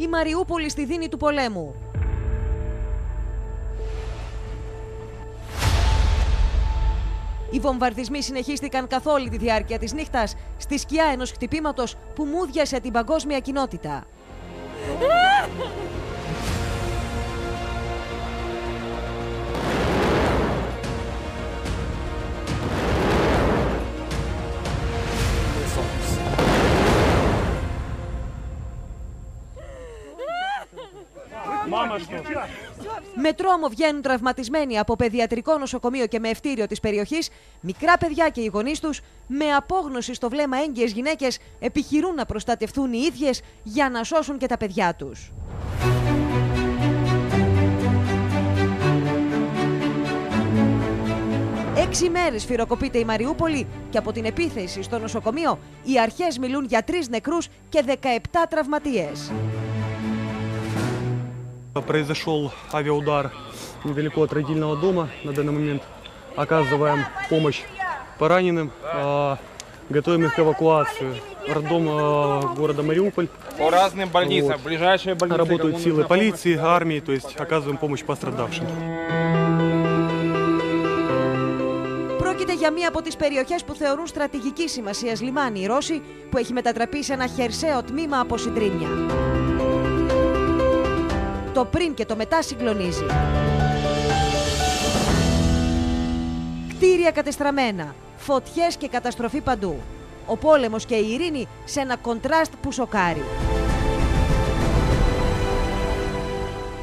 Η Μαριούπολη στη δίνη του πολέμου. Οι βομβαρδισμοί συνεχίστηκαν καθ' όλη τη διάρκεια της νύχτας στη σκιά ενός χτυπήματος που μούδιασε την παγκόσμια κοινότητα. Με τρόμο βγαίνουν τραυματισμένοι από παιδιατρικό νοσοκομείο και με ευτήριο της περιοχής, μικρά παιδιά και οι γονείς τους, με απόγνωση στο βλέμμα έγκυες γυναίκες, επιχειρούν να προστατευτούν οι ίδιες για να σώσουν και τα παιδιά τους. Έξι μέρες φυροκοπείται η Μαριούπολη και από την επίθεση στο νοσοκομείο οι αρχές μιλούν για τρεις νεκρούς και 17 τραυματίες. Произошел авиаудар недалеко от родильного дома. На данный момент оказываем помощь пораненым, а, готовим их к эвакуации. Роддом а, города Мариуполь. По разным больницам. Вот. Ближайшие больницы. Работают кому силы нужна полиции, армии, то есть оказываем помощь пострадавшим. Πρόκειται για μία από τις περιοχές που θεωρούν στρατηγική σημασία λιμάνι οι Ρώσοι, που έχει μετατραπεί σε ένα χερσαίο τμήμα από συντρίμια. Το πριν και το μετά συγκλονίζει. Κτίρια κατεστραμμένα, φωτιές και καταστροφή παντού. Ο πόλεμος και η ειρήνη σε ένα κοντράστ που σοκάρει.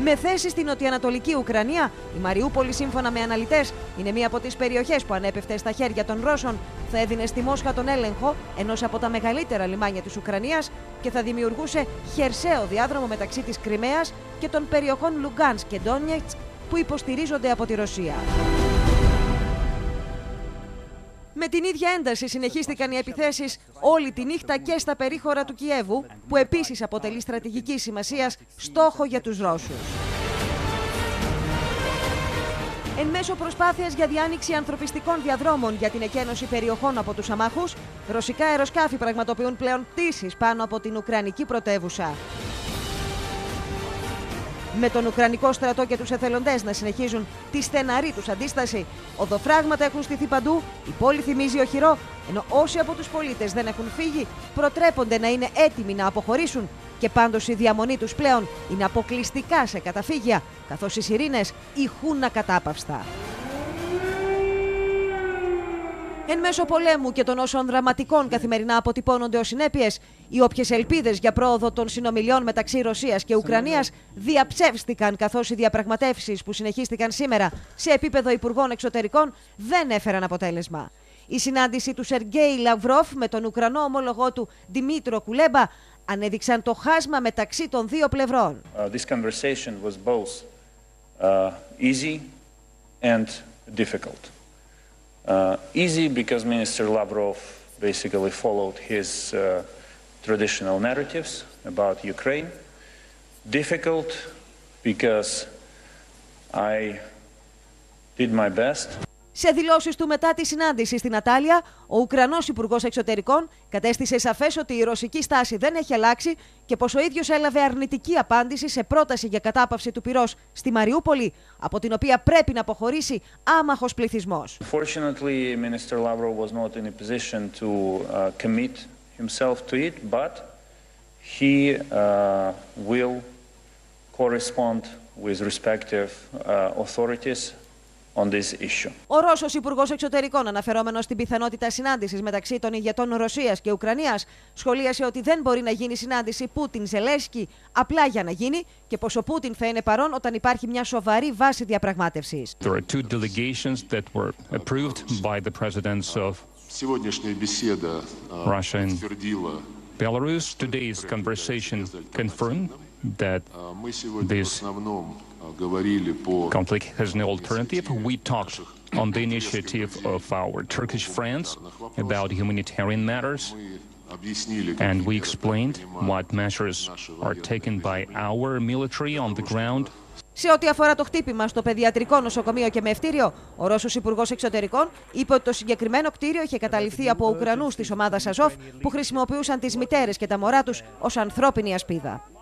Με θέση στην νοτιοανατολική Ουκρανία, η Μαριούπολη, σύμφωνα με αναλυτές, είναι μία από τις περιοχές που ανέπεφτε στα χέρια των Ρώσων, θα έδινε στη Μόσχα τον έλεγχο ενός από τα μεγαλύτερα λιμάνια της Ουκρανίας και θα δημιουργούσε χερσαίο διάδρομο μεταξύ της Κρυμαίας και των περιοχών Λουγκάν και Ντόνιετς που υποστηρίζονται από τη Ρωσία. Με την ίδια ένταση συνεχίστηκαν οι επιθέσεις όλη τη νύχτα και στα περίχωρα του Κιέβου, που επίσης αποτελεί στρατηγική σημασίας στόχο για τους Ρώσους. Εν μέσω προσπάθειας για διάνοιξη ανθρωπιστικών διαδρόμων για την εκένωση περιοχών από τους αμάχους, ρωσικά αεροσκάφη πραγματοποιούν πλέον πτήσεις πάνω από την Ουκρανική πρωτεύουσα. Με τον Ουκρανικό στρατό και τους εθελοντές να συνεχίζουν τη στεναρή τους αντίσταση, οδοφράγματα έχουν στηθεί παντού, η πόλη θυμίζει οχυρό, ενώ όσοι από τους πολίτες δεν έχουν φύγει, προτρέπονται να είναι έτοιμοι να αποχωρήσουν και πάντως η διαμονή τους πλέον είναι αποκλειστικά σε καταφύγια, καθώς οι σιρήνες ηχούν ακατάπαυστα. Εν μέσω πολέμου και των όσων δραματικών καθημερινά αποτυπώνονται ως συνέπειες, οι όποιες ελπίδες για πρόοδο των συνομιλιών μεταξύ Ρωσίας και Ουκρανίας διαψεύστηκαν, καθώς οι διαπραγματεύσεις που συνεχίστηκαν σήμερα σε επίπεδο Υπουργών Εξωτερικών δεν έφεραν αποτέλεσμα. Η συνάντηση του Σεργέη Λαυρόφ με τον Ουκρανό ομόλογό του Δημήτρο Κουλέμπα ανέδειξαν το χάσμα μεταξύ των δύο πλευρών. Uh, this conversation was both uh, easy and difficult. Uh, easy because Minister Lavrov basically followed his uh, traditional narratives about Ukraine. Difficult because I did my best. Σε δηλώσεις του μετά τη συνάντηση στην Ατάλια, ο Ουκρανός Υπουργός Εξωτερικών κατέστησε σαφές ότι η ρωσική στάση δεν έχει αλλάξει και πως ο ίδιος έλαβε αρνητική απάντηση σε πρόταση για κατάπαυση του πυρός στη Μαριούπολη, από την οποία πρέπει να αποχωρήσει άμαχος πληθυσμός. Fortunately, Minister Lavrov was not in a position to uh, commit himself to it, but he uh, will correspond with respective uh, authorities ο Ρώσος Υπουργός Εξωτερικών, αναφερόμενος στην πιθανότητα συνάντησης μεταξύ των ηγετών Ρωσίας και Ουκρανίας, σχολίασε ότι δεν μπορεί να γίνει συνάντηση Πούτιν-Ζελέσκι απλά για να γίνει και πως ο Πούτιν θα είναι παρόν όταν υπάρχει μια σοβαρή βάση διαπραγμάτευσης. Belarus. Today's conversation confirmed that this Σε ό,τι αφορά το χτύπημα στο παιδιατρικό νοσοκομείο και μευτήριο, ο Ρώσος Υπουργός Εξωτερικών είπε ότι το συγκεκριμένο κτίριο είχε καταληφθεί από ουκρανούς της ομάδας Αζόφ που χρησιμοποιούσαν τις μητέρες και τα μωρά τους ως ανθρώπινη ασπίδα.